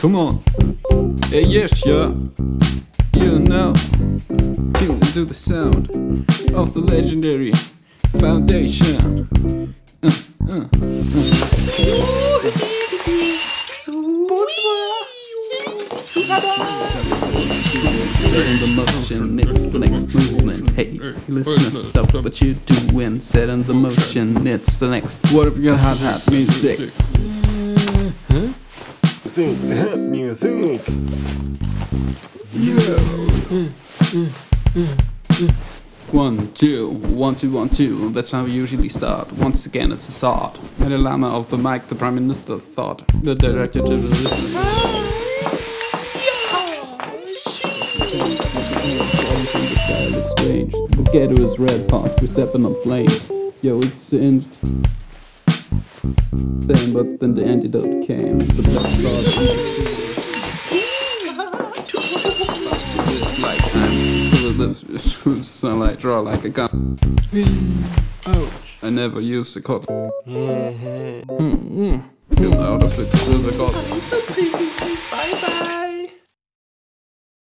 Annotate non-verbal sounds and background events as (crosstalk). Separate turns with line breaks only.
Come on. Uh, yes, yeah. You know. Tune into the sound of the legendary foundation. Uh, uh, in the motion, it's the next movement. Hey, listener, stop what you're doing. Set in the motion, it's the next. What have you got hot hot music?
Think that music.
One, two, one, two, one, two. That's how we usually start. Once again, it's a start. And the llama of the mic, the prime minister thought. The director to the listener. The style is strange. The ghetto is red hot. We're stepping on flames. Yo, it's singed. Then, but then the antidote came. The black like I'm (laughs) sunlight draw like a gun. Ouch. I never use the cut. Hmm, hmm. Get out of the, the cut.
So creepy. Bye bye.